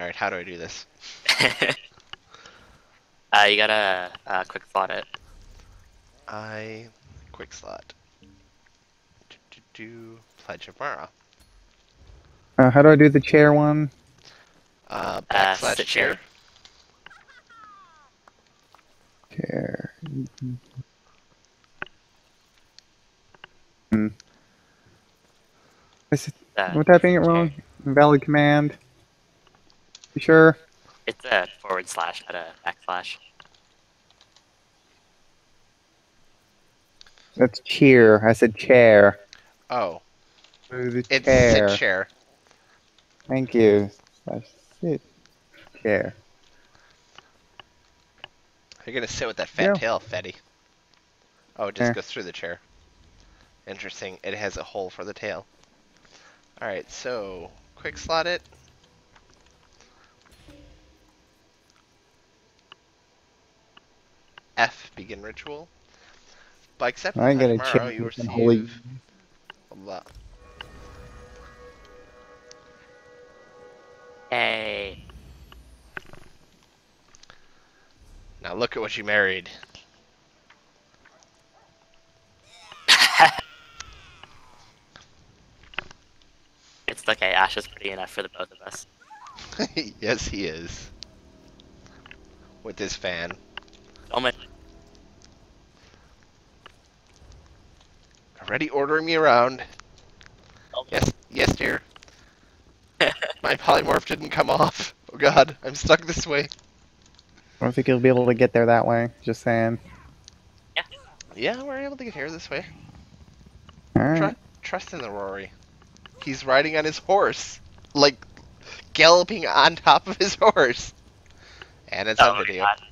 Alright, how do I do this? uh, you gotta uh, quick slot it. I quick slot. Do, do, do, Pledge of Mara. Uh, how do I do the chair one? Uh, Uh, backslash sit chair. chair. Chair. Hmm. Is it, Uh, am I typing it wrong? Valid command. You sure? It's a forward slash, not a backslash. That's cheer. I said chair. Oh, Do the it's chair. sit chair. Thank you. Slash sit. Chair. You're gonna sit with that fat Yeah. tail, Fetty. Oh, it just Yeah. goes through the chair. Interesting. It has a hole for the tail. Alright, so quick slot it. F begin ritual. By accepting I get a tomorrow, chair you with an receive holy. blah. Hey. Now look at what you married. It's okay. Ash is pretty enough for the both of us. yes, he is. With his fan. Oh my. Already ordering me around. Oh, Yes, yes, dear. My polymorph didn't come off. Oh god, I'm stuck this way. I don't think you'll be able to get there that way. Just saying. Yeah, Yeah, we're able to get here this way. Alright. Tru- trust in the Rory. He's riding on his horse. Like, galloping on top of his horse. And it's Oh on my video. god.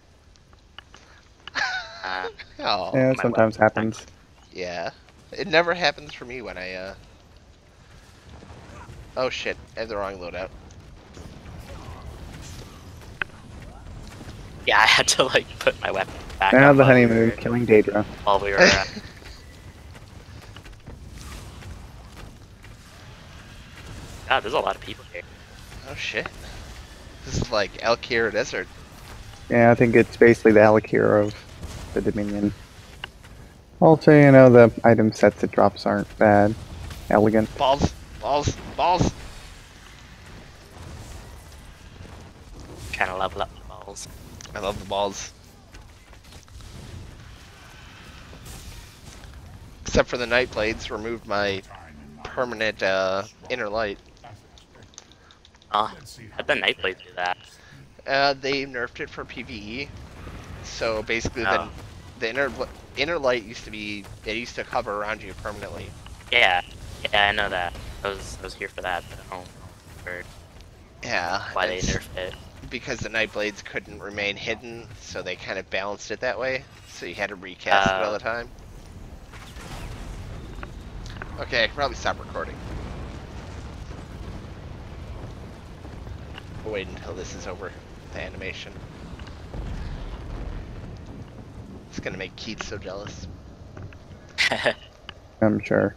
Uh, oh, Yeah, it sometimes weapon. happens. yeah. It never happens for me when I, uh... Oh shit, I have the wrong loadout. yeah, I had to like put my weapon back. Now up the while we honeymoon, were- killing Daedra. While we were. Uh, God, there's a lot of people here. Oh shit. This is like Alik'r Desert. Yeah, I think it's basically the Alik'r of the Dominion. Also, you know, the item sets it drops aren't bad. Elegant. Balls, balls, balls. Kinda level up the balls. I love the balls. Except for the night blades, removed my permanent uh, inner light. Oh, how'd the Nightblade do that? Uh, they nerfed it for PVE. So basically, Oh. the the inner inner light used to be it used to cover around you permanently. Yeah, yeah, I know that. I was, I was here for that, but I don't know Yeah. why they nerfed it. Because the night blades couldn't remain hidden, so they kind of balanced it that way. So you had to recast it all the uh. time. Okay, I can probably stop recording. We'll wait until this is over, the animation. It's gonna make Keith so jealous. I'm sure.